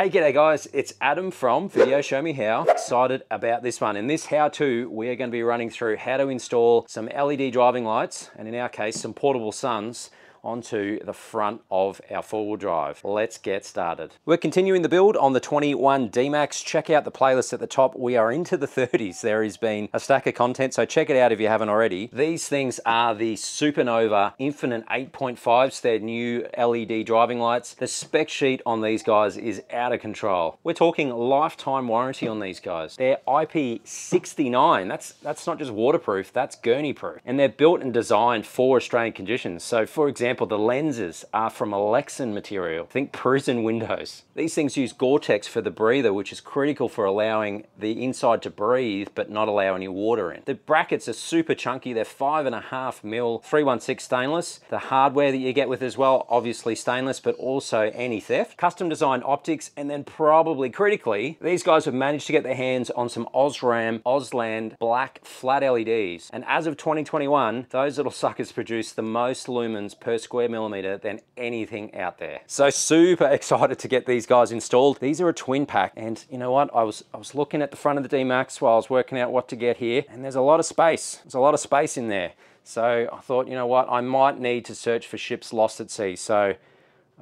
Hey, g'day guys, it's Adam from Video Show Me How. Excited about this one. In this how-to, we are gonna be running through how to install some LED driving lights, and in our case, some portable suns onto the front of our four-wheel drive. Let's get started. We're continuing the build on the 21 D-Max. Check out the playlist at the top. We are into the 30s. There has been a stack of content, so check it out if you haven't already. These things are the Supernova Infinite 8.5s. They're new LED driving lights. The spec sheet on these guys is out of control. We're talking lifetime warranty on these guys. They're IP69. That's, that's not just waterproof, that's gurney proof. And they're built and designed for Australian conditions. So for example, example, the lenses are from a Lexan material. Think prison windows. These things use Gore-Tex for the breather, which is critical for allowing the inside to breathe, but not allow any water in. The brackets are super chunky. They're five and a half mil, 316 stainless. The hardware that you get with as well, obviously stainless, but also anti-theft. Custom designed optics, and then probably critically, these guys have managed to get their hands on some Osram Oslon black flat LEDs. And as of 2021, those little suckers produce the most lumens per square millimeter than anything out there. So super excited to get these guys installed. These are a twin pack and you know what? I was, I was looking at the front of the D-Max while I was working out what to get here and there's a lot of space. There's a lot of space in there. So I thought, you know what? I might need to search for ships lost at sea. So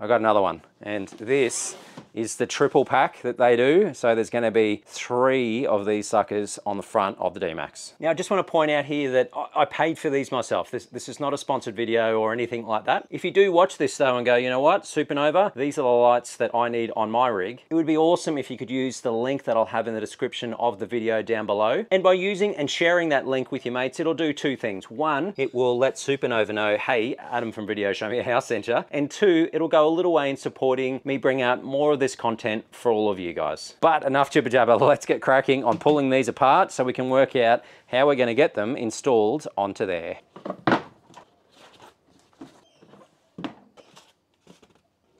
I got another one and this is the triple pack that they do. So there's gonna be three of these suckers on the front of the D-Max. Now I just wanna point out here that I paid for these myself. This, this is not a sponsored video or anything like that. If you do watch this though and go, you know what, Supernova, these are the lights that I need on my rig. It would be awesome if you could use the link that I'll have in the description of the video down below. And by using and sharing that link with your mates, it'll do two things. One, it will let Supernova know, hey, Adam from Video Show Me House Center. And two, it'll go a little way in supporting me bring out more of this content for all of you guys. But enough jibber jabber, let's get cracking on pulling these apart so we can work out how we're gonna get them installed onto there.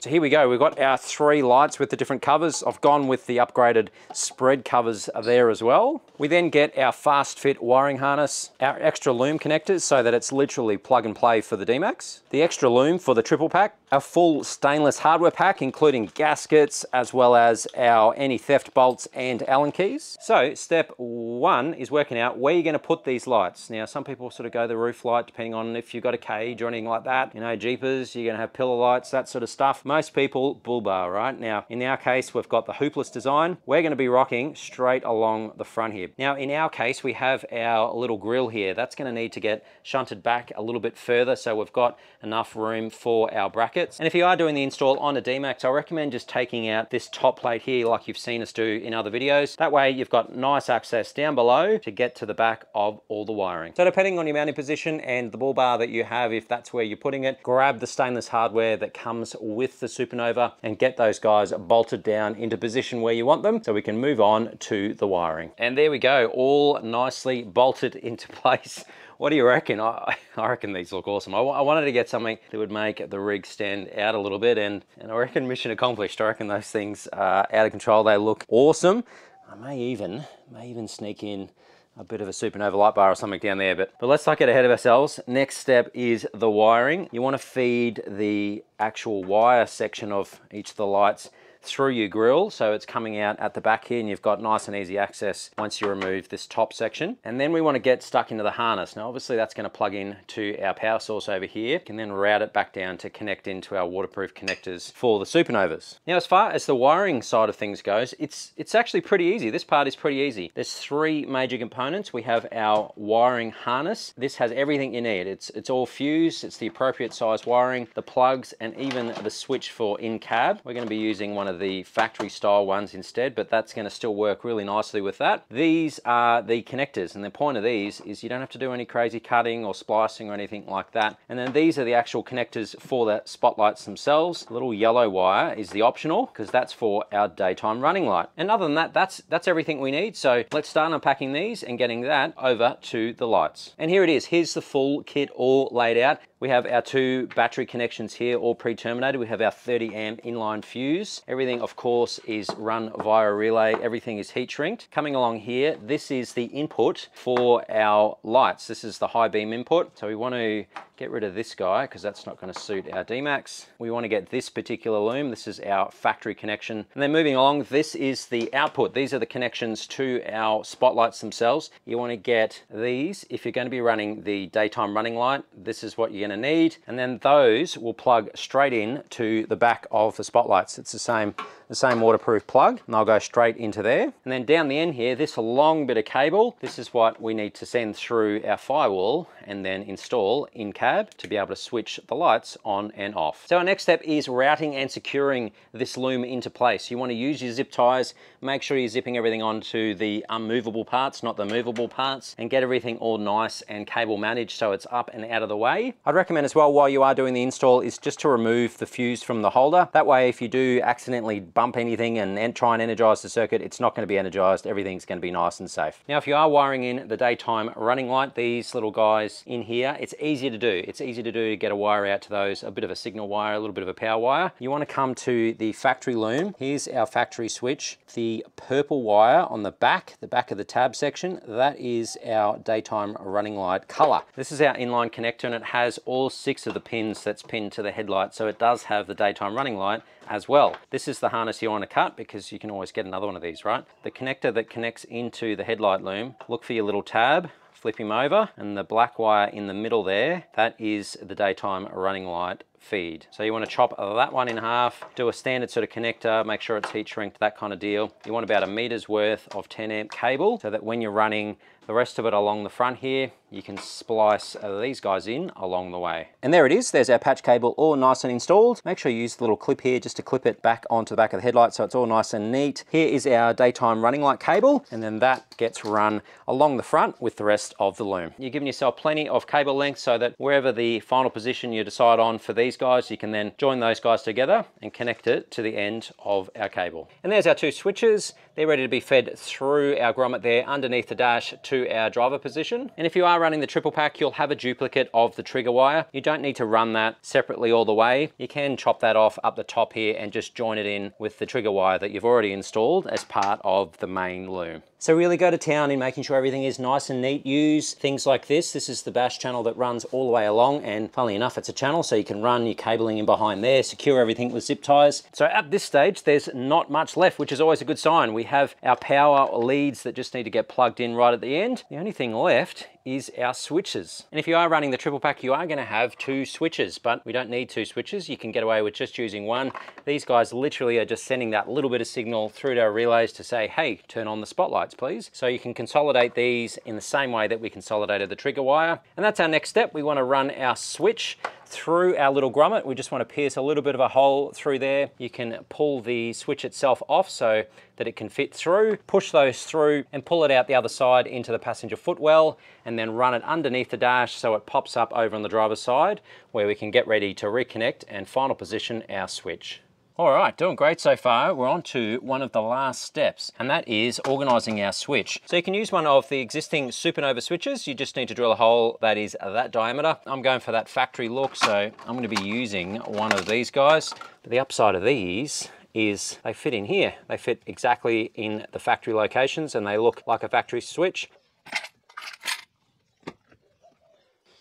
So here we go, we've got our three lights with the different covers. I've gone with the upgraded spread covers there as well. We then get our fast fit wiring harness, our extra loom connectors so that it's literally plug and play for the D-Max, the extra loom for the triple pack, a full stainless hardware pack including gaskets as well as our anti-theft bolts and Allen keys. So step one is working out where you're going to put these lights. Now some people sort of go the roof light depending on if you've got a cage or anything like that. You know, jeepers, you're going to have pillar lights, that sort of stuff. Most people bull bar, right? Now in our case we've got the hoopless design. We're going to be rocking straight along the front here. Now in our case we have our little grill here. That's going to need to get shunted back a little bit further so we've got enough room for our brackets. And if you are doing the install on a D-Max, I recommend just taking out this top plate here like you've seen us do in other videos. That way you've got nice access down below to get to the back of all the wiring. So depending on your mounting position and the bull bar that you have, if that's where you're putting it, grab the stainless hardware that comes with the Supernova and get those guys bolted down into position where you want them so we can move on to the wiring. And there we go, all nicely bolted into place what do you reckon? I, I reckon these look awesome. I, I, wanted to get something that would make the rig stand out a little bit and, and I reckon mission accomplished. I reckon those things are out of control. They look awesome. I may even, may even sneak in a bit of a supernova light bar or something down there, but, but let's not get ahead of ourselves. Next step is the wiring. You want to feed the actual wire section of each of the lights through your grill. So it's coming out at the back here and you've got nice and easy access once you remove this top section. And then we want to get stuck into the harness. Now, obviously that's going to plug in to our power source over here and then route it back down to connect into our waterproof connectors for the Supernovas. Now, as far as the wiring side of things goes, it's, it's actually pretty easy. This part is pretty easy. There's three major components. We have our wiring harness. This has everything you need. It's, it's all fused. It's the appropriate size wiring, the plugs, and even the switch for in-cab. We're going to be using one of the factory style ones instead, but that's going to still work really nicely with that. These are the connectors, and the point of these is you don't have to do any crazy cutting or splicing or anything like that. And then these are the actual connectors for the spotlights themselves. The little yellow wire is the optional because that's for our daytime running light. And other than that, that's, that's everything we need. So let's start unpacking these and getting that over to the lights. And here it is. Here's the full kit all laid out. We have our two battery connections here all pre-terminated. We have our 30 amp inline fuse. Everything of course is run via a relay. Everything is heat shrinked. Coming along here, this is the input for our lights. This is the high beam input. So we want to get rid of this guy because that's not going to suit our D-Max. We want to get this particular loom. This is our factory connection. And then moving along, this is the output. These are the connections to our spotlights themselves. You want to get these if you're going to be running the daytime running light. This is what you're going to need. And then those will plug straight in to the back of the spotlights. It's the same the same waterproof plug and I'll go straight into there. And then down the end here, this long bit of cable, this is what we need to send through our firewall and then install in cab to be able to switch the lights on and off. So our next step is routing and securing this loom into place. You want to use your zip ties, make sure you're zipping everything onto the unmovable parts, not the movable parts, and get everything all nice and cable managed so it's up and out of the way. I'd recommend as well while you are doing the install is just to remove the fuse from the holder. That way if you do accidentally bump anything and, try and energize the circuit, it's not going to be energized. Everything's going to be nice and safe. Now, if you are wiring in the daytime running light, these little guys in here, it's easy to do. It's easy to do to get a wire out to those, a bit of a signal wire, a little bit of a power wire. You want to come to the factory loom. Here's our factory switch. The purple wire on the back, the back of the tab section, that is our daytime running light color. This is our inline connector and it has all six of the pins that's pinned to the headlight. So it does have the daytime running light as well. This is the harness you want to cut because you can always get another one of these, right? The connector that connects into the headlight loom, look for your little tab, flip him over, and the black wire in the middle there, that is the daytime running light feed. So you want to chop that one in half, do a standard sort of connector, make sure it's heat shrinked, that kind of deal. You want about a meter's worth of 10 amp cable so that when you're running the rest of it along the front here, you can splice these guys in along the way. And there it is, there's our patch cable all nice and installed. Make sure you use the little clip here just to clip it back onto the back of the headlight so it's all nice and neat. Here is our daytime running light cable and then that gets run along the front with the rest of the loom. You're giving yourself plenty of cable length so that wherever the final position you decide on for these guys, you can then join those guys together and connect it to the end of our cable. And there's our two switches. They're ready to be fed through our grommet there underneath the dash to our driver position. And if you are running the triple pack, you'll have a duplicate of the trigger wire. You don't need to run that separately all the way. You can chop that off up the top here and just join it in with the trigger wire that you've already installed as part of the main loom. So really go to town in making sure everything is nice and neat. Use things like this. This is the bash channel that runs all the way along and funnily enough it's a channel so you can run your cabling in behind there, secure everything with zip ties. So at this stage there's not much left which is always a good sign. We have our power leads that just need to get plugged in right at the end. The only thing left is our switches. And if you are running the triple pack, you are gonna have two switches, but we don't need two switches. You can get away with just using one. These guys literally are just sending that little bit of signal through to our relays to say, hey, turn on the spotlights, please. So you can consolidate these in the same way that we consolidated the trigger wire. And that's our next step. We wanna run our switch through our little grommet. We just want to pierce a little bit of a hole through there. You can pull the switch itself off so that it can fit through, push those through and pull it out the other side into the passenger footwell and then run it underneath the dash so it pops up over on the driver's side where we can get ready to reconnect and final position our switch. All right, doing great so far. We're on to one of the last steps, and that is organizing our switch. So you can use one of the existing Supernova switches. You just need to drill a hole that is that diameter. I'm going for that factory look, so I'm gonna be using one of these guys. But the upside of these is they fit in here. They fit exactly in the factory locations and they look like a factory switch.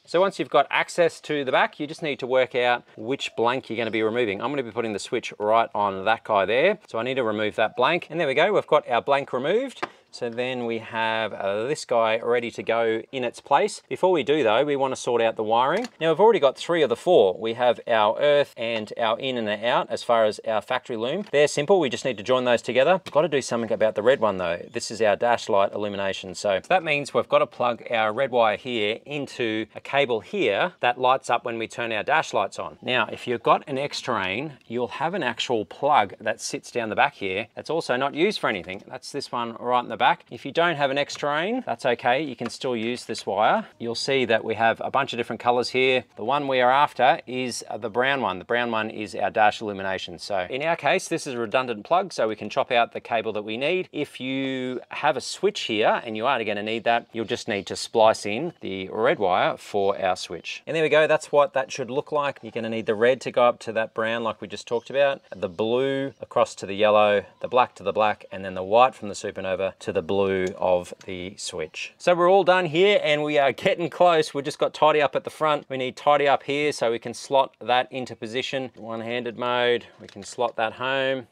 So once you've got access to the back, you just need to work out which blank you're gonna be removing. I'm gonna be putting the switch right on that guy there. So I need to remove that blank. And there we go, we've got our blank removed. So then we have uh, this guy ready to go in its place. Before we do though, we want to sort out the wiring. Now we've already got three of the four. We have our earth and our in and out as far as our factory loom. They're simple, we just need to join those together. We've got to do something about the red one though. This is our dash light illumination. So that means we've got to plug our red wire here into a cable here that lights up when we turn our dash lights on. Now, if you've got an X-Terrain, you'll have an actual plug that sits down the back here that's also not used for anything. That's this one right in the back. If you don't have an X-Terrain, that's okay. You can still use this wire. You'll see that we have a bunch of different colors here. The one we are after is uh, the brown one. The brown one is our dash illumination. So in our case, this is a redundant plug, so we can chop out the cable that we need. If you have a switch here, and you are gonna need that, you'll just need to splice in the red wire for our switch. And there we go, that's what that should look like. You're gonna need the red to go up to that brown like we just talked about, the blue across to the yellow, the black to the black, and then the white from the Supernova to the the blue of the switch. So we're all done here and we are getting close. We've just got tidy up at the front. We need tidy up here so we can slot that into position. One-handed mode, we can slot that home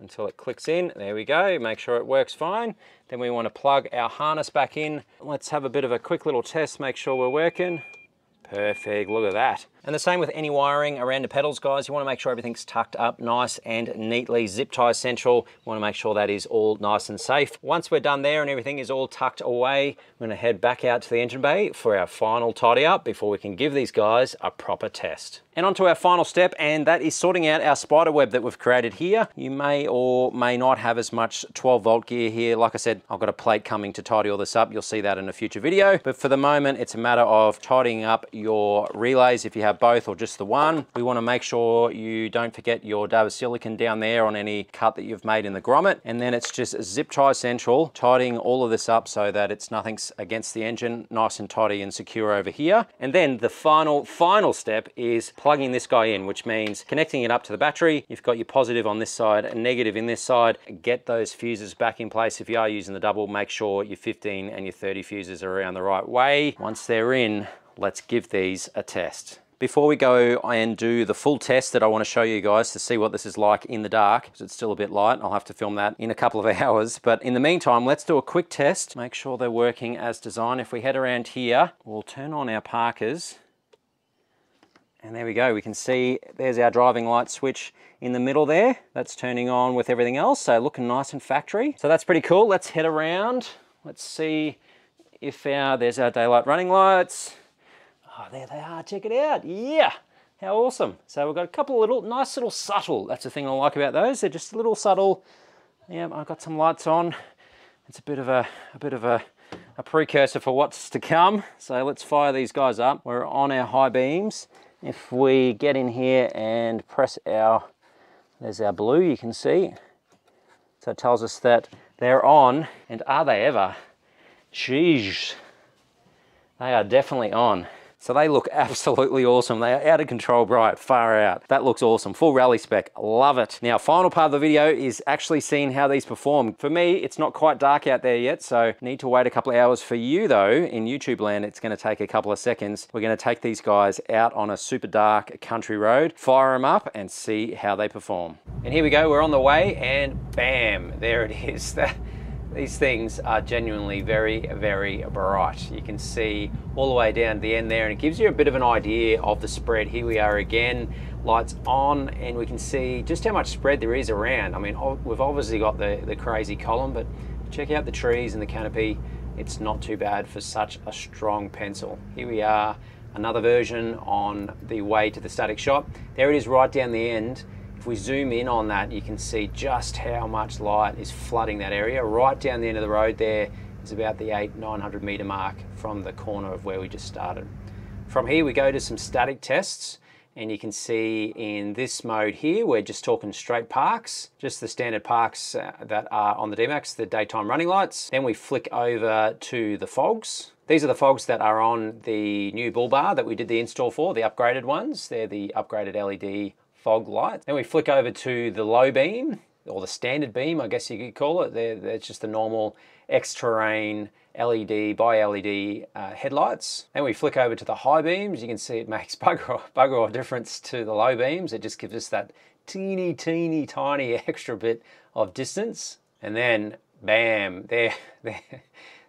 until it clicks in. There we go, make sure it works fine. Then we want to plug our harness back in. Let's have a bit of a quick little test, make sure we're working. Perfect, look at that. And the same with any wiring around the pedals, guys. You wanna make sure everything's tucked up nice and neatly. Zip tie central. You wanna make sure that is all nice and safe. Once we're done there and everything is all tucked away, we're gonna head back out to the engine bay for our final tidy up before we can give these guys a proper test. And on to our final step, and that is sorting out our spider web that we've created here. You may or may not have as much 12 volt gear here. Like I said, I've got a plate coming to tidy all this up. You'll see that in a future video. But for the moment, it's a matter of tidying up your relays if you have have both or just the one. We want to make sure you don't forget your Davis silicon down there on any cut that you've made in the grommet. And then it's just a zip tie central, tidying all of this up so that it's nothing's against the engine, nice and tidy and secure over here. And then the final, final step is plugging this guy in, which means connecting it up to the battery. You've got your positive on this side and negative in this side. Get those fuses back in place. If you are using the double, make sure your 15 and your 30 fuses are around the right way. Once they're in, let's give these a test. Before we go and do the full test that I want to show you guys to see what this is like in the dark, because it's still a bit light, I'll have to film that in a couple of hours. But in the meantime, let's do a quick test, make sure they're working as designed. If we head around here, we'll turn on our parkers. And there we go, we can see there's our driving light switch in the middle there. That's turning on with everything else, so looking nice and factory. So that's pretty cool. Let's head around. Let's see if our, there's our daylight running lights. Oh, there they are, check it out. Yeah, how awesome. So we've got a couple of little, nice little subtle, that's the thing I like about those. They're just a little subtle. Yeah, I've got some lights on. It's a bit of a, a bit of a, a precursor for what's to come. So let's fire these guys up. We're on our high beams. If we get in here and press our, there's our blue, you can see. So it tells us that they're on, and are they ever? Jeez, they are definitely on. So they look absolutely awesome. They are out of control bright, far out. That looks awesome. Full rally spec, love it. Now, final part of the video is actually seeing how these perform. For me, it's not quite dark out there yet, so need to wait a couple of hours. For you though, in YouTube land, it's gonna take a couple of seconds. We're gonna take these guys out on a super dark country road, fire them up and see how they perform. And here we go, we're on the way and bam, there it is. These things are genuinely very, very bright. You can see all the way down to the end there and it gives you a bit of an idea of the spread. Here we are again, lights on and we can see just how much spread there is around. I mean, we've obviously got the, the crazy column, but check out the trees and the canopy. It's not too bad for such a strong pencil. Here we are, another version on the way to the static shop. There it is right down the end if we zoom in on that, you can see just how much light is flooding that area. Right down the end of the road there is about the eight, 900 meter mark from the corner of where we just started. From here, we go to some static tests and you can see in this mode here, we're just talking straight parks, just the standard parks uh, that are on the D-Max, the daytime running lights. Then we flick over to the fogs. These are the fogs that are on the new bull bar that we did the install for, the upgraded ones. They're the upgraded LED fog lights. Then we flick over to the low beam, or the standard beam, I guess you could call it. They're, they're just the normal X-Terrain LED by LED uh, headlights. Then we flick over to the high beams. You can see it makes bugger, bugger all difference to the low beams. It just gives us that teeny, teeny, tiny extra bit of distance. And then, bam, there, there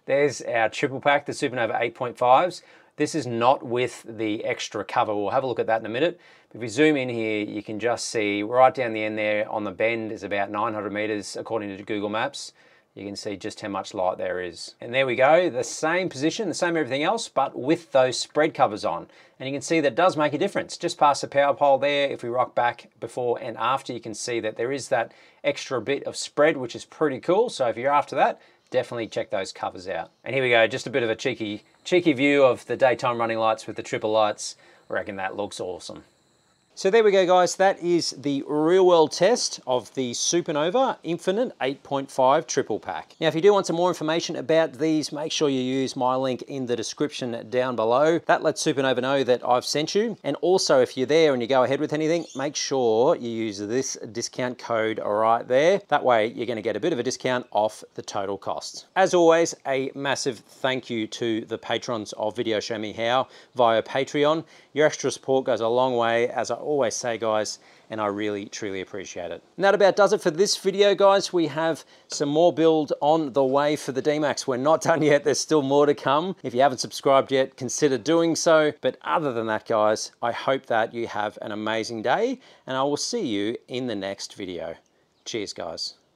there's our triple pack, the Supernova 8.5s. This is not with the extra cover. We'll have a look at that in a minute. If we zoom in here, you can just see right down the end there on the bend is about 900 meters according to Google Maps. You can see just how much light there is. And there we go, the same position, the same everything else, but with those spread covers on. And you can see that does make a difference. Just past the power pole there, if we rock back before and after, you can see that there is that extra bit of spread, which is pretty cool. So if you're after that, definitely check those covers out. And here we go, just a bit of a cheeky, cheeky view of the daytime running lights with the triple lights. I reckon that looks awesome. So there we go guys, that is the real world test of the Supernova Infinite 8.5 triple pack. Now if you do want some more information about these, make sure you use my link in the description down below. That lets Supernova know that I've sent you. And also if you're there and you go ahead with anything, make sure you use this discount code right there. That way you're gonna get a bit of a discount off the total cost. As always, a massive thank you to the patrons of Video Show Me How via Patreon. Your extra support goes a long way, as I always say, guys, and I really, truly appreciate it. And that about does it for this video, guys. We have some more build on the way for the D-Max. We're not done yet. There's still more to come. If you haven't subscribed yet, consider doing so. But other than that, guys, I hope that you have an amazing day, and I will see you in the next video. Cheers, guys.